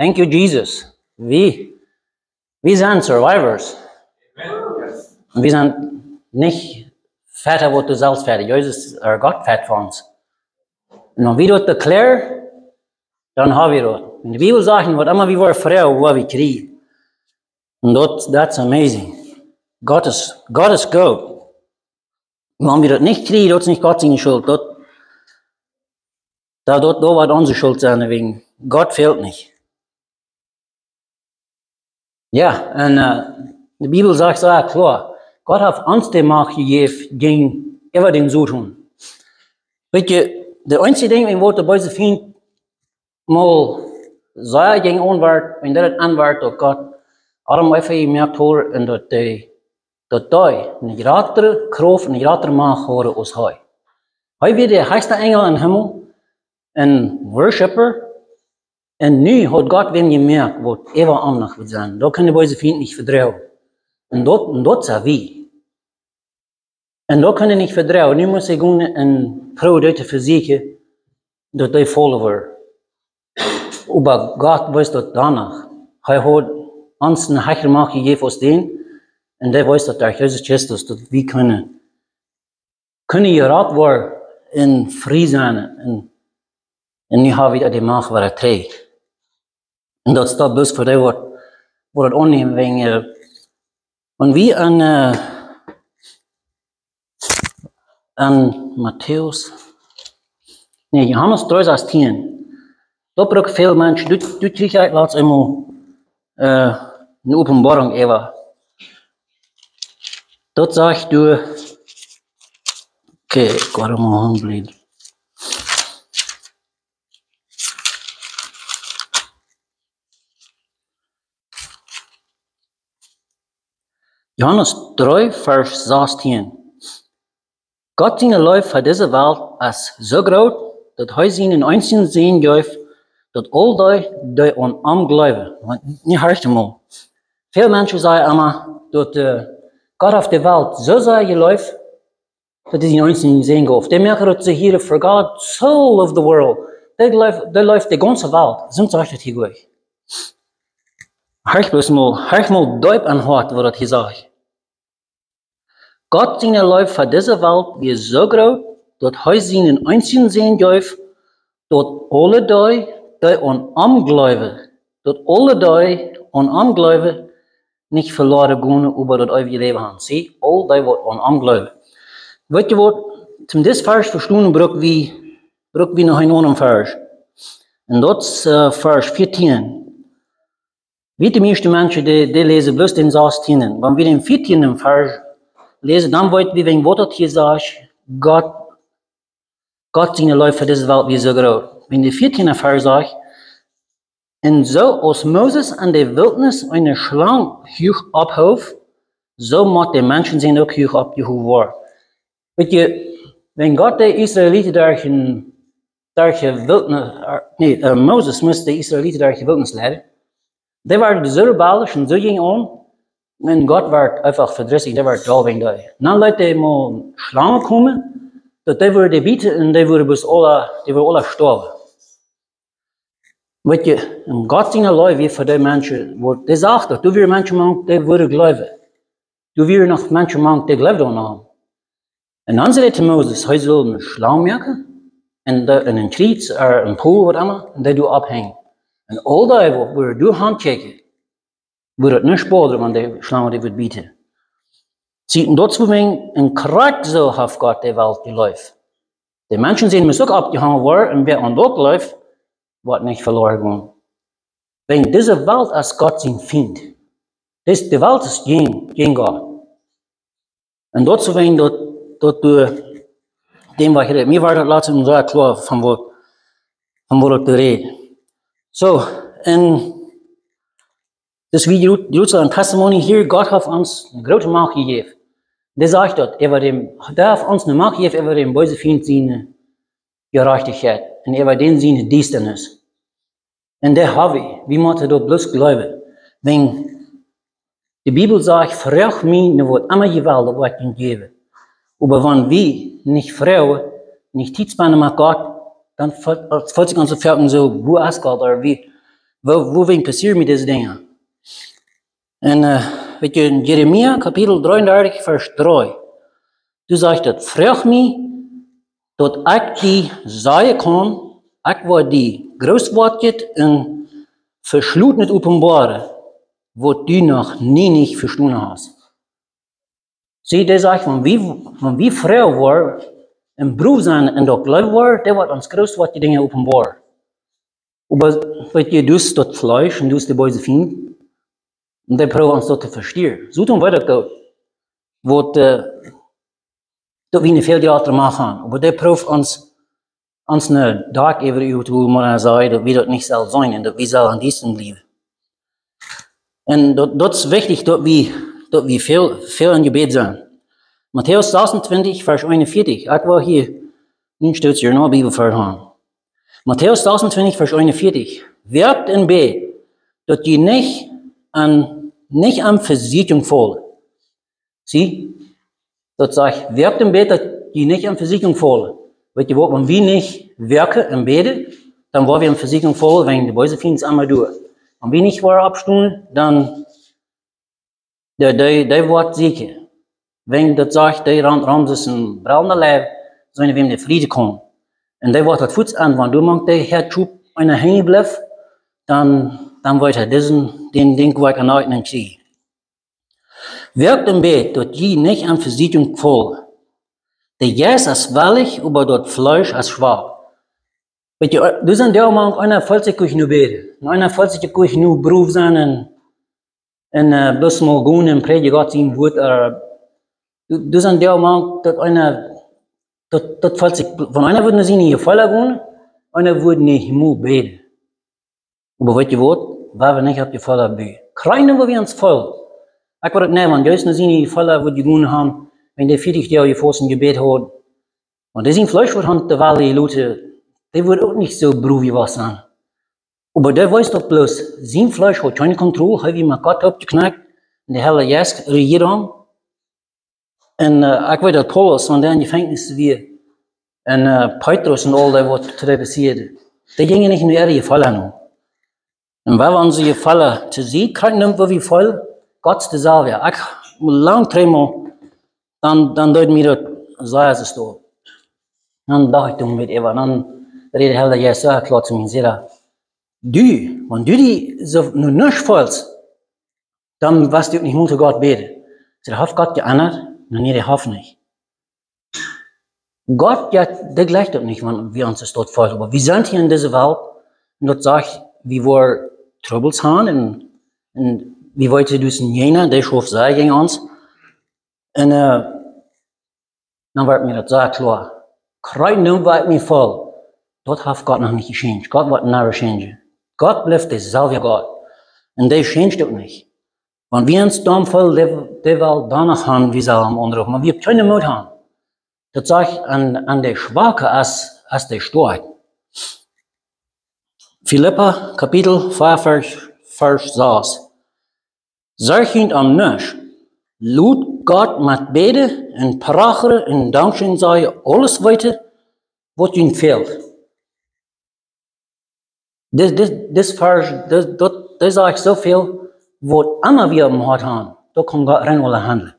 Thank you, Jesus. Wie? Wir sind Survivors. Wir sind nicht Väter, wo du selbst fertig. Jesus ist Gott fett für uns. Und wenn wir das erklären, dann haben wir das. In der Bibel sagt, was immer wir waren Frau, wo wir kriegen. Und das, that's amazing. Gott ist, Gott ist gut. Wenn wir das nicht kriegen, das ist nicht Gott seine Schuld. Das, da, da, da wird unsere Schuld sein, wegen Gott fehlt nicht. Ja, und äh, die Bibel sagt so klar, Gott hat uns die Macht gegeben, gegen über den tun. Weet je, de einzige ding wat de böse vriend mal zei gegen onwaard, wenn dat aanwaard door God, daarom even gemerkt hoor en dat de dat hij een grotere kracht, een grotere macht horen als hij. Hij weer de hoogste engel in hemel, een worshipper, Und nu had God weer gemerkt wo Eva aandacht wil sein, Dat kunnen we onze vriend niet vertrouwen. En dat, en dat zijn wie. En dat kunnen niet vertrouwen. Nu moet ze gewoon een product verzekeren dat die follower. Maar Gott was dat danach. Hij had ons een hechter macht gegeven als den. En die was dat door Jezus Christus, dat wie kunnen. Kunnen je Rat war en vrij zijn. En, en nu hebben we de macht waar het treedt. Dat staat dus voor wordt het uh, en wie aan, aan Matthäus, nee, Johannes 3, vers 10. Dat braucht veel mensen, du, du kriegst laatst eenmaal uh, een openbaring even. Dat zegt du, oké, okay, ik word Johannes 3, vers 16. Gott seine Läufe hat diese Welt als so groß, dass er seinen einzigen sehen darf, dass all die, die an ihm glauben. Nicht hörst du mal. Viele Menschen sagen immer, dass uh, Gott auf der Welt so sehr geläuft, dass er seinen einzigen sehen darf. Die merken, dass sie hier for God so love the world. Die läuft, die ganze Welt. Sonst sagt das hier gut. Hör bloß mal, hör mal deut an Hort, was das hier sagt. Gott sin er läuft vor dieser Welt, wie so grau, dort heus sin in einzigen sehen gäuf, dort alle doi, doi on amgläuwe, dort alle doi on amgläuwe, nicht verloren gune über dort eu leben han, sie, all doi wo on amgläuwe. Wird ihr wort, zum des fars verstunden brück wie, brück wie noch ein unum fars. Und dort äh, fars 14, Wie die meisten Menschen, die, die lesen bloß den Saas tienen. Wenn wir den Viertien im wir wegen Wort hier sagt, Gott, Gott seine Läufe dieser Welt wie so groß. Wenn die 14. Vers sagt, und so als Moses an der Wildnis eine Schlange hoch abhof, so muss der Menschen sein auch hoch abgehoben worden. Weet je, Gott die Israeliten durch een, durch een Wildnis, nee, uh, Moses moest de Israeliten durch die Wildnis leiden, die waren so rebellisch und so ging an, und Gott war einfach verdrissig, der war da wegen da. Dann Leute mal Schlangen kommen, dass die wurde bieten und die wurde bis alle, die wurde alle sterben. Weet je, en Gott seine Leute, wie für die Menschen, wo, die sagt, du wirst Menschen machen, die würden glauben. Du wirst noch Menschen machen, die glauben an haben. En dan zei hij Mozes, hij zal een slang maken, en, en een kriet, of een pool, wat allemaal, en die doe ophangen. En al die, wat we door handchecken, wordt het niet sporen, want die slang die wordt bieten. Zie, en dat is een, kracht zo heeft God Welt geläuft. Die Menschen zijn mis ook opgehangen worden, en wer aan dat läuft, wordt niet verloren gaan. Wenn diese Welt als Gott zijn vindt, dus de Welt is geen, geen God. En dat wenn dat dat door dem wat je deed. Mij waren laatst een zaak klaar van wat, van wat ik reden. Zo, en dus wie een testimony hier, God heeft ons een grote macht gegeven. Die zegt dat, daar heeft ons een macht gegeven over dem böse vriend zijn gerechtigheid en over den zijn duisternis. En daar hebben we, wie moeten dat bloos geloven. Wenn de Bibel zegt, vraag mij naar wat immer geweldig wat je geven. Aber wenn wir nicht Frauen, nicht Tidspannen mit Gott, dann fällt sich unsere Fragen so, wo ist Gott, oder wie, Wo, wo wegen passieren mit deze dingen? En uh, weet je, in Jeremia kapitel 33 vers 3, du zegt het, vraag me dat ik die zeggen kan, ik word die grootwoordje en versloot niet openbaren, wat du nog nie niet verstaan hast. Zie, dat zegt, van wie, van wie vrouw wordt, en broer zijn en dat geloof wordt, dat wordt ons grootwoordje dingen openbaar. Aber wat je doet dat vlees en doet de boze vriend, Und der de prøver han så til å forstyrre. Så de bare gå vårt då vinner fel teater machen. Och det prov uns ans nö dag över ut wo man sei, då wir dort nicht soll sein und wir soll an diesem bleiben. Und dort dort ist wichtig dort wie dort wie viel viel in Gebet sein. Matthäus 26 Vers 41. Ich war hier nun stürzt ihr noch Bibelvers haben. Matthäus 26 Vers 41. Werbt in B, dort die nicht an nicht am Versicherung voll. Sie, das ich, wirkt im Bett, die nicht am Versicherung voll. Weil die wollen wir nicht wirken im Bett, dann wollen wir am Versicherung voll, wenn die Bäuse finden es einmal durch. Und wenn nicht war abstunden, dann, der, der, der wird sicher. Wenn das sagt, der Rand Ramses ein brauner Leib, sondern wem der Friede kommt. Und der wird das Fuß an, wenn du machst, der Herr Schub einer hängen bleibt, dann, dann wollte weiter diesen, den Link weiter neugnen sie. Wirkt im Bett, dort je nicht an Versiedlung voll. Der Jäs als wallig, aber dort Fleisch als schwach. Weet je, äh, dus in deel maak een volse kuch nu bed. Een volse kuch nu broef zijn en en uh, bus mal goen en predig God zien woord er. Dus in deel maak dat einer, dat dat volse van een wordt nu zien nicht volle goen, een wordt niet moe bed. Maar weet je wat? bave nekad je fala bi. Krajina bo vians fol. Ek word nee man, jous nou sien die fala wat die goen han, wenn der viedig die je voor gebet gebed Und Want dis in flesh wat han te wale die lote. Die word ook nie so broef wie was aan. Aber der weiß doch bloß, sein Fleisch hat keine Kontrolle, hat wie man Gott abgeknackt, in der helle Jesk, Regierung. Und äh, ich weiß, dass Paulus von der Gefängnis wie, und äh, Petrus und all das, was da passiert, die gingen nicht in die Erde gefallen. En wij waren ze gevallen. Te zien krijgen we wie voll Gott zu sagen, Ik moet lang tremo. dann, dan doet mij dat. Zij is het Dann dacht ik mit Eva. Dan reed heel Jesu, jij zo klaar te mij. Zei du, wenn du die so nur nicht folgst, dann weißt du nicht muss Gott beten. Sie hat Gott geändert, dann ihre Hoffnung nicht. Gott, ja, der gleicht doch nicht, wenn wir uns das dort folgen. Aber wir sind hier in dieser Welt, und dort sagt, vi var Trøbbelshand, og vi var til tusen jena, de sjåf seg gang hans. Og dann wird mir das jeg klar. Krøy nun var mir voll. Dort hat Gott noch nicht geschehen. Gott wird never change. Gott bleibt derselbe Gott. Und der change auch nicht. Wenn wir uns dann voll der Welt danach haben, wie sie am anderen, wir keine Mut haben. Das sagt an, an der Schwache als, als der Starke. Philippa, kapitel 5, vers, vers 6. Zeg am nisch, Loot God met beden en pracheren en dankzij zij alles weten wat je veelt. Dit, dit, dit vers, dit, dat, dit is eigenlijk zoveel wat Anna weer om had aan. Dat kan God rein willen handelen.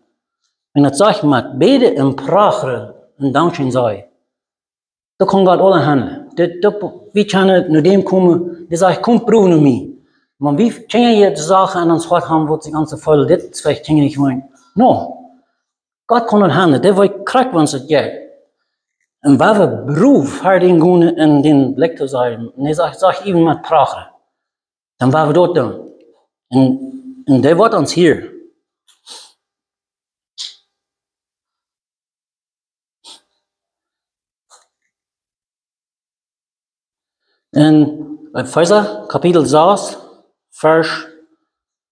En het zegt met beden en pracheren en dankzij zij. Dat kan God alle handelen. Dat, wie kunnen naar dem komen, die zegt, kom proeven mij. Maar wie kunnen je de zaken aan ons hart gaan, wat zich ganze voll dit, vielleicht kunnen niet gewoon. No. God kon het handelen. Dat was krak van het jaar. En waar we beroef hardin gaan en den te zijn. Hij zegt, zeg even met praten. Dan waar we dat doen. En, en dat wordt ons hier. En Epheser kapitel 6, vers,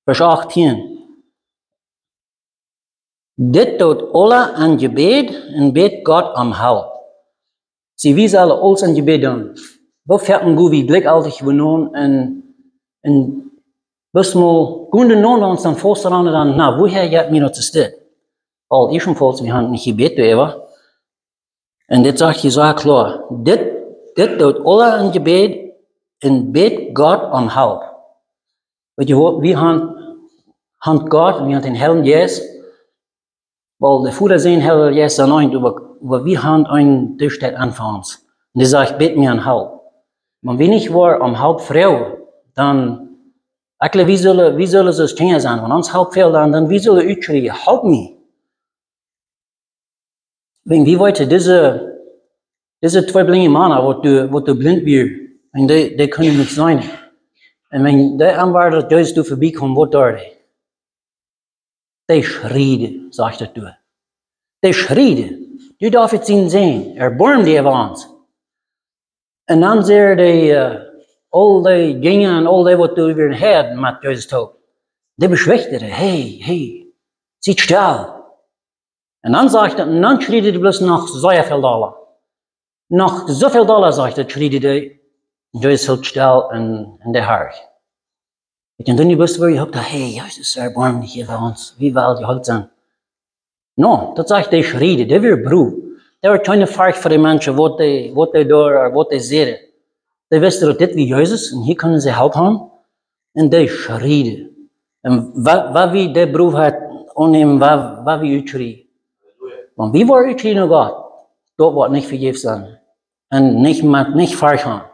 vers 18. Dit doet alle aan gebed en bid God om hulp. Zie, wie zullen alles aan gebed doen? We verten goed wie blik altijd genomen en, en best mal gunde non ons dan voorstellen dan, nou, woher gaat mir dat dit? Al ebenfalls, wir haben nicht gebet über. Und dit sagt je zo klar, dit, Dit doet alle een gebed en bid God om hulp. Weet je hoor, wie hand, hand God, wie hand in hellen Jes, weil der Fuhrer sehen hellen Jes dann ein, aber wie hand ein Durchsteht anfangs. Und die sagt, bid mir um Hulp. Maar wie nicht war um Hulp vrouw, dann Akle, wie zullen, wie zullen ze stingen zijn? Want ons helpt veel dan, dan wie zullen u help me. Wegen wie wollte diese diese zwei blinde Männer, wo du, wo du blind wirst, und die, die können nicht sein. Und wenn die Anwärter durch du vorbeikommen, wo dort die? Die schrien, sagt er du. Die schrien. Du darfst het zien zijn. Erbarm die van. En dan zeer die, uh, al die dingen en al die wat du weer had met Jezus toe. Die beschwichtigde. Hey, hey, zit stil. En dan zegt hij, en dan schreeuwde hij bloos nog zoveel dollar. Nog zoveel dollar, zegt hij, schreeuwde hij. Jezus hield stil en, en de haar. En toen je wist waar je hoopte, hey, Jezus, erbarm dich hier bij ons. Wie wil je houdt zijn? No, dat zegt hij schreeuwde, die weer broer. Die waren keine vraag voor de mensen wat die, wat die door, wat die zeiden. Die wisten dat dit wie Jezus, en hier kunnen ze helpen. En die schreeuwde. En wat, wat wie de broer had, onnemen, wat, wat wie uitschreeuwde. Want wie war ich noch Gott? Dort wird nicht vergeben sein. Und nicht, nicht vergaan.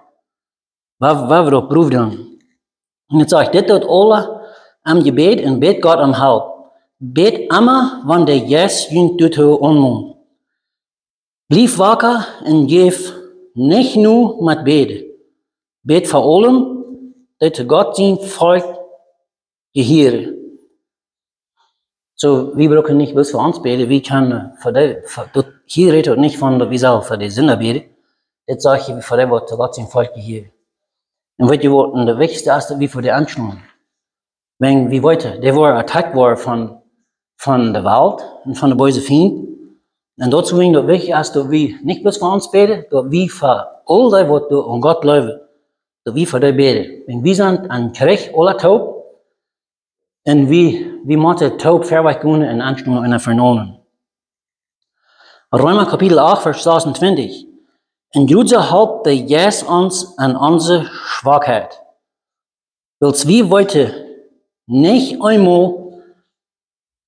Wat, wat we op proef doen. En het zegt, dit doet alle am gebed en bid God om hulp. Bid immer, wanneer Jes jint doet hoe onmond. Blijf wakker en geef niet nu met beden. Bid voor allen, dat God zijn volk geheren. So, wir brauchen nicht bloß für uns beten, wir können für die, für, dort, hier redet nicht von der Wieso für die Sünder beten. Dit zag je vrijwel wat im volk hier. Und weet die wat der wichtigste wie vor der aansnoer? Wenn wie wollte, der war attack war von, von der Wald und von der bösen Fiend. Und dazu ging der wichtigste wie, nicht bloß für uns beten, doch wie für alle, was du an Gott läuft, doch wie für die Bete. Wenn wir sind an Krieg, oder taub, und wie, wie moeten taub verweit gehen und anschnur einer vernomen. Römer Kapitel 8, Vers 26. En Juze houdt der Jes uns an unsere Schwachheit. Weil wir wollte nicht einmal,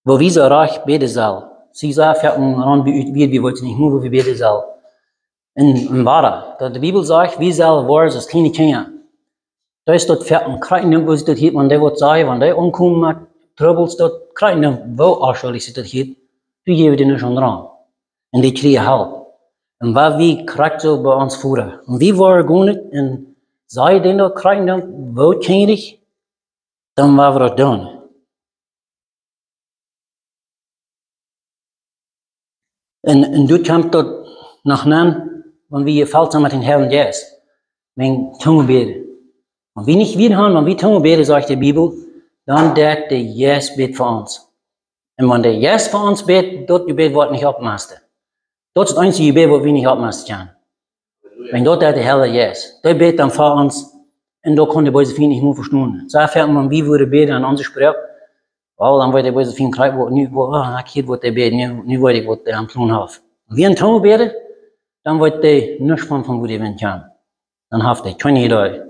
wo wir so reich beten sollen. Sie sagt, wir haben wir, wollten nicht nur, wo wir beten sollen. In, in Wara, die Bibel sagt, wir sollen war das kleine Kinder. Da ist dort fährt ein Kreinen, wo sie dort hier, wenn der wird sagen, wenn der umkommt, hat, Troubles dort, Kreinen, wo auch schon sie dort hier, du gebe dir nicht schon dran. Und die kriegen Help. En wat wie krijgt zo bij ons voeren. En wie waren gewoon en zij den dat krijgen dan wel kennig, dan waren we dat doen. En, en dit komt tot nog na, wanneer we valt met den Herrn. Mijn tongen bidden. Und wenn ich wir haben, wenn wir tun beten, sagt die Bibel, dann der der Yes bet für uns. Und wenn der Yes für uns bet, dort Gebet wird nicht Dort ist das einzige Gebet, was wir nicht abmasten können. Wenn dort der Herr Yes, der bet dann für uns, und da kann der böse Feind nicht mehr verstehen. So fährt man, wie würde beten an unsere Sprache, weil dann wird der böse Feind krank, wo, nu, wo, ah, hier wird der beten, nu, nu wird ich, was der am Plan hat. Und wenn tun beten, dann wird der nicht von, von wo die Wind kann. Dann hat der keine Idee.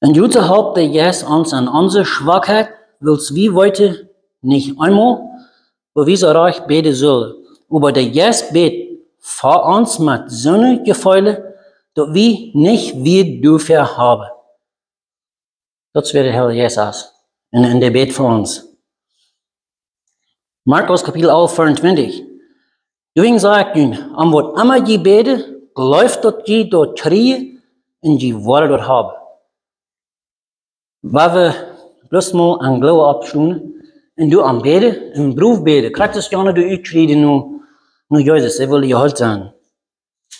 En Jutta hoopt dat Jes ons aan onze zwakheid, wils wie heute nicht einmal, wie so Reich beten zullen. Über der jes bed vor uns mit zonne gefäule, dat wie nicht wir dürfen haben. Das wäre Herr Jesus in, in der Bett für uns. Markus Kapitel 11, 24. Deswegen sagt nun, am Wort immer die Bede, läuft dort die dort Trie und die Worte dort haben. Weil wir bloß mal an Glaube abschauen, En du aan beden, en broef beden. Krijgt het jana du uitschreiden nu, nu Jezus, hij wil je halt zijn.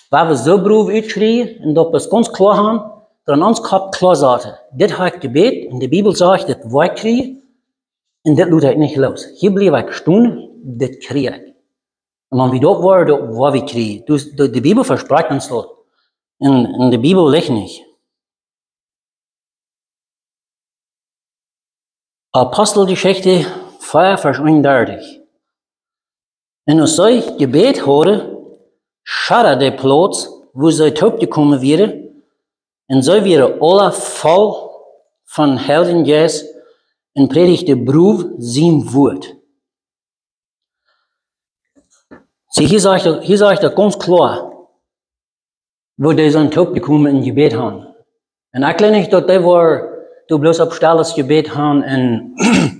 Waar we zo broef uitschreien, en dat we ganz klar haben, dan ons kap klar zaten. Dit heb ik gebed, en Bibel zegt, dat wij krijgen, en dit doet hij niet los. Hier blijf ik staan, dit krijg ik. En dan wie dat wordt, dat wat we krijgen. Dus de, de Bibel verspreekt ons dat. En, en de Bibel ligt niet. Apostelgeschichte fire verschwindartig. Wenn uns euch Gebet höre, schadet der Platz, wo sei top gekommen wäre, und so wäre alle voll von Heiligen Geist und predigte Beruf sein Wort. Sieh, hier sage ich, hier sage ich das ganz klar, wo die so ein Top gekommen in Gebet haben. Und erkläre nicht, dass die war, du bloß auf Stalles Gebet haben und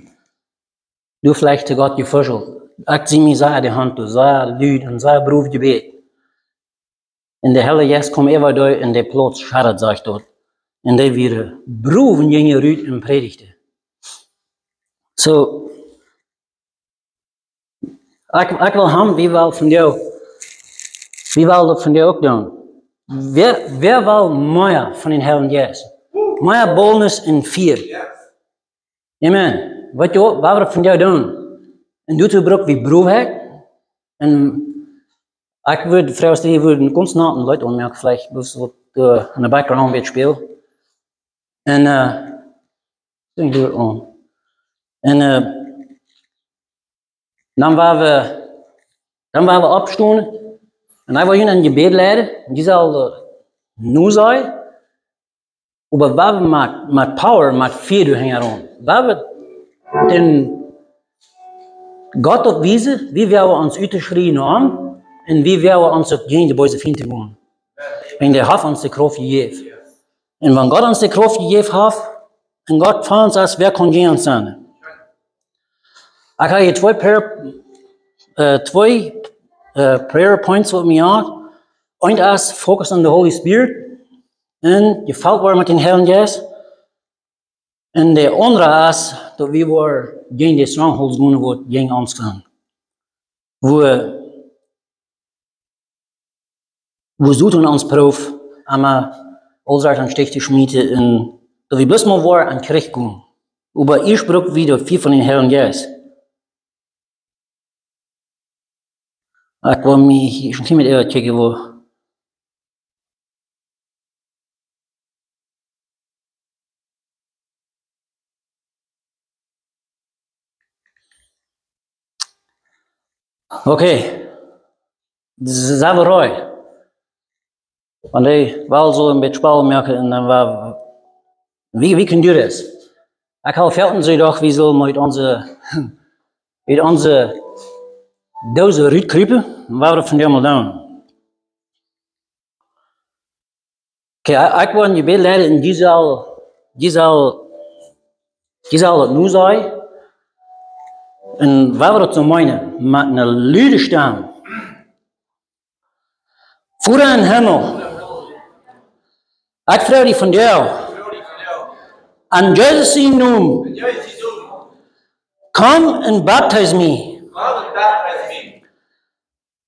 du vielleicht Gott gefuschelt. Ik zie mij die hand, sehr lüd en sehr Beruf gebed. En de hele jes kom even door en de plots scharret, zegt dort. En die weer Berufen gingen ruit en predigde. So, ik, ik wil hem, wie wil van jou, wie wil dat van jou ook doen? Wer, wer wil meer van een Herrn Jezus? Meer boldness en vier. Amen. Wat je, wat wil ik van jou doen? En doet u broek wie broer hebt? En ik würde, Frau Strie, würde constant Leute anmerken, vielleicht, bloß wat uh, in de background een beetje spelen. En, uh, ik doe het aan. En, uh, dan waren we, dan waren we opstonden. En hij wil je een gebed leiden. Die zal uh, nu zijn. Maar waar we met, power, met vuur hängen aan. Waar we den Gott op wijzen, wie we ons uitschreien aan. En wie we ons ook geen de boze vrienden doen. En de heeft ons de kracht gegeven. En wanneer God ons de kracht gegeven heeft, en God van ons als, wer kan geen zijn? Ik ga je twee, prayer, uh, twee uh, prayer points wat mij aan. Eén is focus on the Holy Spirit. En je valt waar met den Herrn Jezus. And the under us, that we were getting the strongholds going to getting onstand. We we zoeten ons proef, ama ozart an stechte schmiede in, da wie bloß mal war an Krieg gehen. Aber ihr brauch wieder viel von den Herren Jes. Ich war mir schon mit ihr, wo kijken wo. Oké, Zaveroy. Want hij wel zo een beetje spel merken en dan waar, wie, wie kan das? Ik hou velden zo toch, wie zullen met onze, met onze dozen ruit kruipen, waar we van helemaal doen. Kijk, ik wil je bedleiden en die zal, die zal, die zal het nu zijn. En waar zo meinen, met een luide stem. Voeren in hemel. Ik vraag die van jou. En Jezus in noem. Kom en baptize me.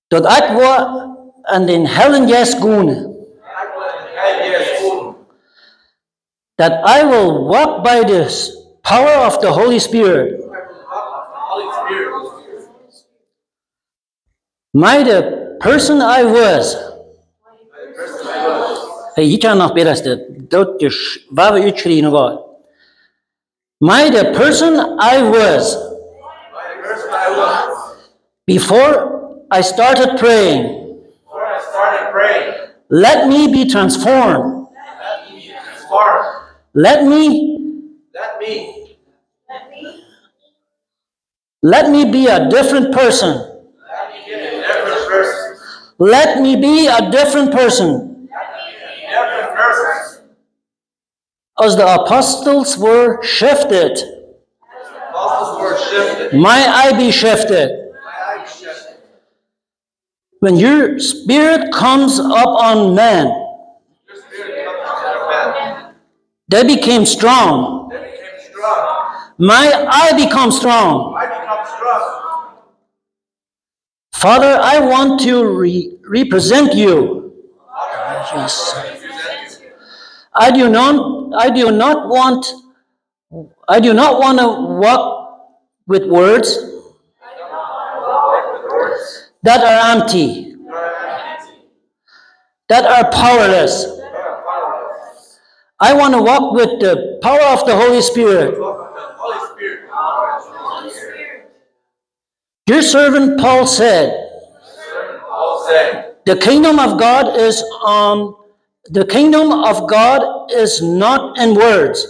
Dat ik word aan den hellen jes gaan. That I will walk by the power of the Holy Spirit. May the person I was. Hey, je kan nog beter dat je waar we uitschreven worden. May the person I was before I started praying, let me be transformed. Let me let me let me be a different person. Let me be a different person. As the apostles were shifted, may I be shifted. When your spirit comes up on men, they became strong. My I become strong. Father, I want to re- represent you. Yes. I do not I do not want I do not want to walk with words that are empty, that are powerless. I want to walk with the power of the Holy Spirit. Your servant Paul said, the kingdom of God is um the kingdom of God is not in words,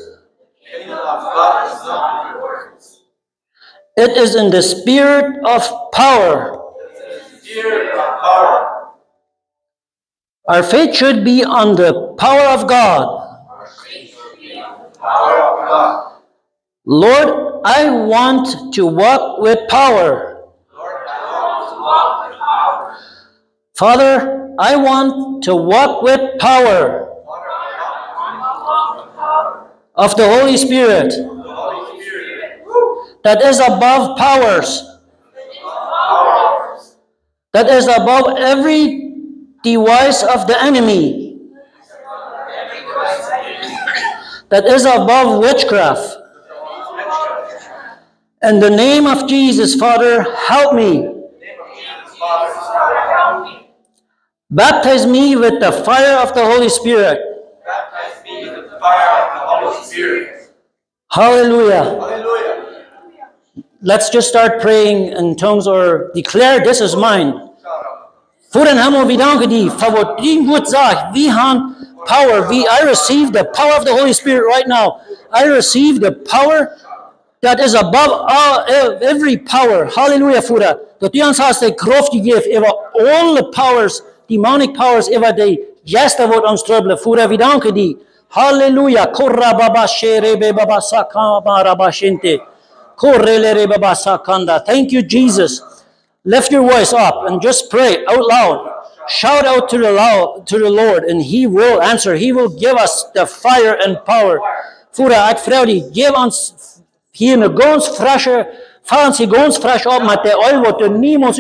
It is in the spirit of power. Our faith should be on the power of God. Lord, I want to walk with power. Father, I want to walk with power of the Holy Spirit that is above powers, that is above every device of the enemy, that is above witchcraft. In the name of Jesus, Father, help me. Baptize me with the fire of the Holy Spirit. Baptize me with the fire of the Holy Spirit. Hallelujah. Hallelujah. Let's just start praying in tongues or declare this is mine. Voor den hemel, we danken die voor wat die woord zegt. We have power. We, I receive the power of the Holy Spirit right now. I receive the power that is above all, every power. Hallelujah, Vader. Dat u ons has de kracht gegeven over all the powers, demonic powers, de gesta wordt ons trouble. Vader, we danken. Hallelujah. Korra baba shere baba sakama rabashinte. Korrele baba sakanda. Thank you, Jesus. Lift your voice up and just pray out loud. Shout out to the, to the Lord, and He will answer. He will give us the fire and power. Ik vraag die, geef ons hier een ganz frische, vallen Sie ganz frisch op met de oil wat er niemand.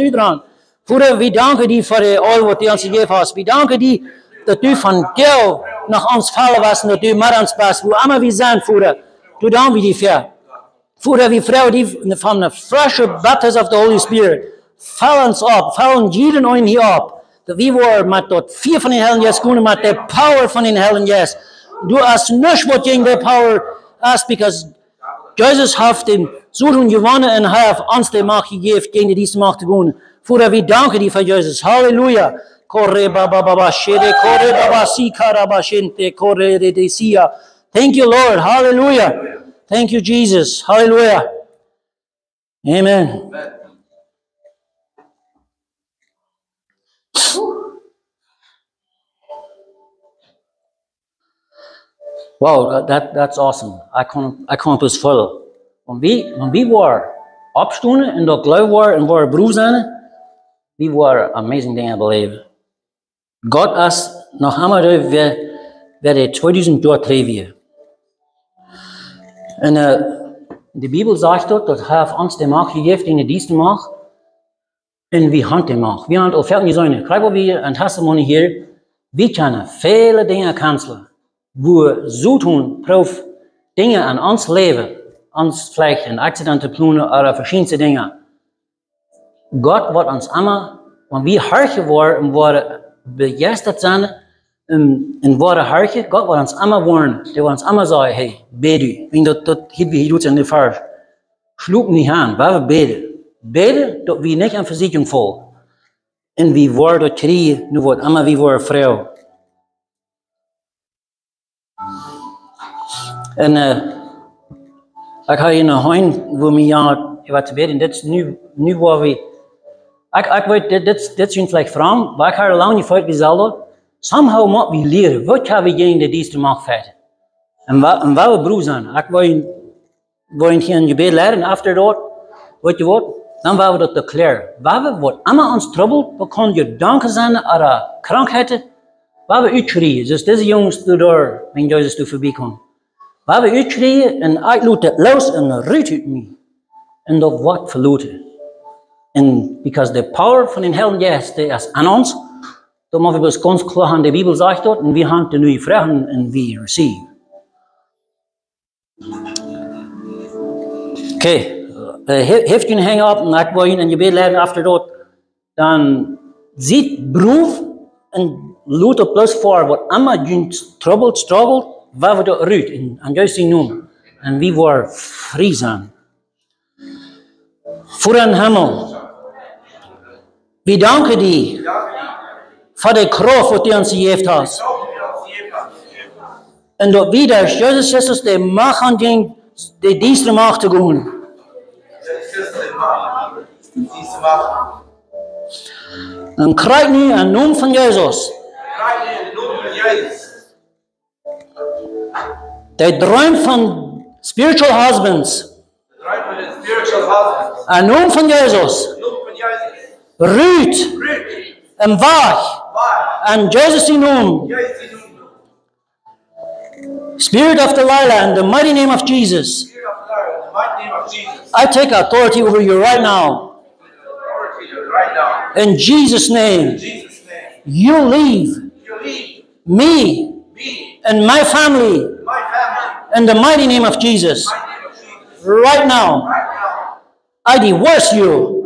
Vader, we danken die voor de oil wat u ons gegeven hast. We danken die dat u van jou naar ons vallen was en dat u met ons was. Hoe immer we zijn, Vader. Du danken we die voor. Vader, we vragen die van de frische baptism of the Holy Spirit. Val ons op, val ons jeden hier op. Dat we worden met dat vier van den Hellen Jes kunnen, met de power van den Hellen Jes. Du hast nichts wat gegen de power hast, because Jesus heeft den zo'n gewonnen en heeft ons de macht gegeven tegen deze macht te. We danken die voor Jezus. Halleluja. Corre baba baba shere, corre baba si karaba shente, corre de de sia. Thank you, Lord. Hallelujah. Thank you, Jesus. Hallelujah. Amen. Wow, uh, that, that's awesome. I can't, I can't was voll. When we, when we were opstonden en dat lui waren en waren broer zijn, we waren amazing dingen beleven. God is nog einmal weer, weer de 2000 doortreven. En de Bijbel zegt dat, dat hij heeft ons de macht gegeven in de dienste macht. En wie hand de macht. We hebben al veel gezegd, krijgen we een testimony hier. We kunnen vele dingen cancelen. We zo doen, proef dingen aan ons leven. Ons vielleicht een accidenten plannen of verschillende dingen. God wordt ons allemaal, wanneer we hartje worden en worden begeisterd zijn, en, en worden hartje, God wordt ons allemaal warnen. Die wordt ons allemaal zeggen, hey, bid u. En dat, dat hebben we hier in de vers. Sloep niet aan, waar we bidden. Bidden, dat we niet aan verzekering vol. En we worden krijgen, nu wordt allemaal wie worden vrouw. En uh, ik ga hier naar huis, waar we ja, wat te weten, dit is nu, nu waar we, ik, ik weet, dit, dit, dit vragen, maar ik ga er lang niet voor gezegd, somehow moeten we leren, wat gaan we tegen de dienst macht verder. En wat, en wat we broer zijn, ik wil, wil hier een gebed leren, after dat, weet je wat, dan willen we dat declaren. Waar we, wat allemaal ons trouble, we kunnen je danken zijn aan krankheden, waar we uitkrijgen. Dus deze jongens door, mijn Jezus toe voorbij komen. Waar we uitkrijgen en ik laat het los en ruit uit me. En dat wordt verloren. En because the power van de Heilige Geest is aan ons, dan moeten we ons klar aan de Bijbel zegt dat, en we gaan de nieuwe vragen en we receive. Oké, okay. uh, heeft u een hang op en ik wil je en je bed after dat, dan ziet proef en laat het plus voor wat allemaal je trouble, struggle, waar we dat eruit en, en juist die noemen. En wie worden vrij. Voor een hemel. Vi danker deg for det kraft du har gitt oss. Und du wieder, Jesus Jesus, der machen den, der dies macht zu gehen. Und kriegt nun einen nun von Jesus. Der Träum von Spiritual Husbands. Ein nun von Jesus. Ruth, and Vah, and Josephine. Spirit of Delilah, in the mighty name of Jesus, I take authority over you right now. In Jesus' name, you leave me and my family in the mighty name of Jesus. Right now, I divorce you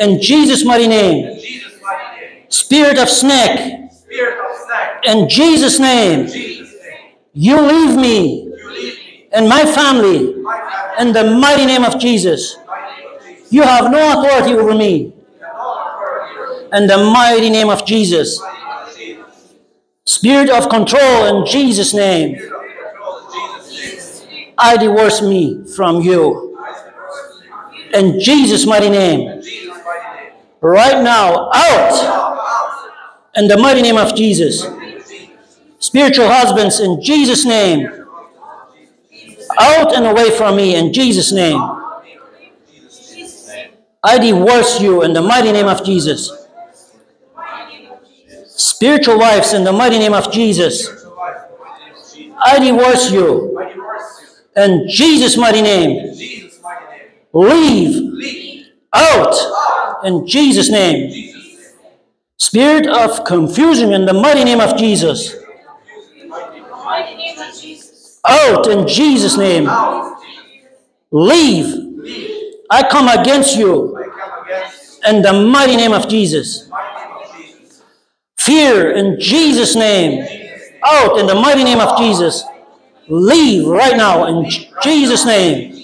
in Jesus' mighty name. Jesus' mighty name. Spirit of snake Spirit of snack. in Jesus' name. Jesus' name. You leave me You leave me, and my family my family, in the mighty name of Jesus. name of Jesus. You have no authority over me no in the mighty name of Jesus. name of Jesus. Spirit of control in Jesus' name. Spirit of control in Jesus' name. I divorce me from you you. in Jesus' mighty name. In Jesus' mighty name. Right now, out in the mighty name of Jesus. Spiritual husbands in Jesus' name. Out and away from me in Jesus' name. I divorce you in the mighty name of Jesus. Spiritual wives in the mighty name of Jesus. I divorce you in Jesus' mighty name. Leave. out in Jesus' name. Spirit of confusion in the mighty name of Jesus. Out in Jesus' name. Leave. I come against you. In the mighty name of Jesus. Fear in Jesus' name. Out in the mighty name of Jesus. Leave right now in Jesus' name.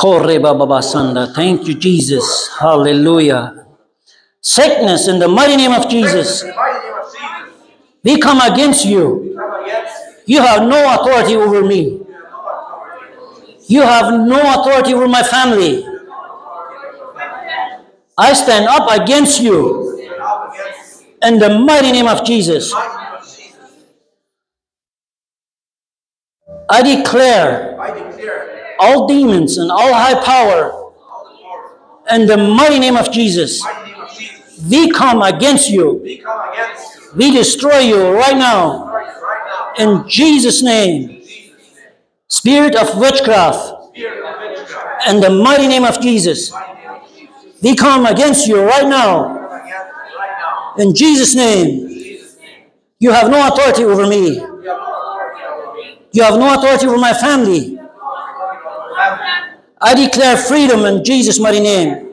Thank you, Jesus. Hallelujah. Sickness in the mighty name of Jesus. We come against you. You have no authority over me. You have no authority over my family. I stand up against you in the mighty name of Jesus. I declare all demons and all high power in the mighty name of Jesus. We come against you. We destroy you right now. In Jesus' name. Spirit of witchcraft. In the mighty name of Jesus. We come against you right now. In Jesus' name. You have no authority over me. You have no authority over my family. I declare freedom in Jesus' mighty name.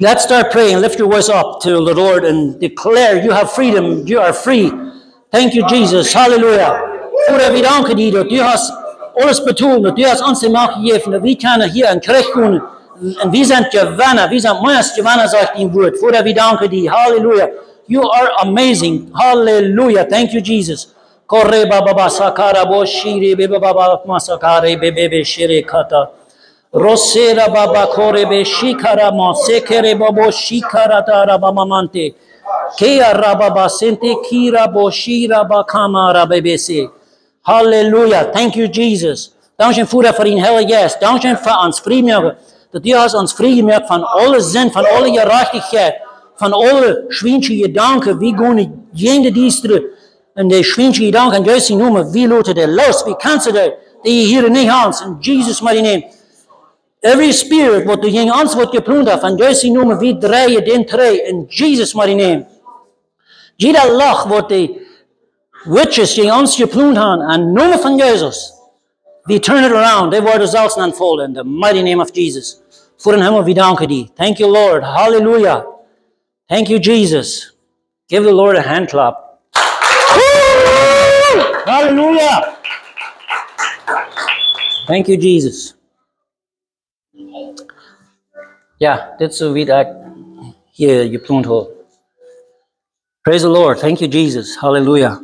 Let's start praying. Lift your voice up to the Lord and declare you have freedom. You are free. Thank you, Jesus. Hallelujah. Hallelujah. You are amazing. Hallelujah. Thank you, Jesus. Korre baba ba sakara bo shiri beba baba masakare bebe be shiri kata. Rosera baba kore be shikara ma sekere babo shikara tara baba mante. Kea rababa sente kira bo shira ba kamara bebese. Halleluja. Thank you, Jesus. Dankzij Vader voor in Heilige Geest. Dankzij voor ons vrijmaken. Dat u ons vrijgemaakt van alle zin, van alle gerechtigheid, van alle schwinche gedanken. Wie gaan jende diestre en de schwinche gedanken en juist noemen. Wie laten de los, wie cancelen die hier niet hans. In Jesus' mighty name. Every spirit wat de jeng ons wordt af en juist noemen wie draaien den tree in Jesus' mighty name. Jeder lach wat de witches die ons geploond hebben en noemen van Jezus. We turn it around. They worden zelfs unfold in the mighty name of Jesus. Voor een we danken. Thank you, Lord. Hallelujah. Thank you, Jesus. Give the Lord a hand clap. Hallelujah. Thank you, Jesus. Yeah, that's a bit at here, you Praise the Lord. Thank you, Jesus. Hallelujah.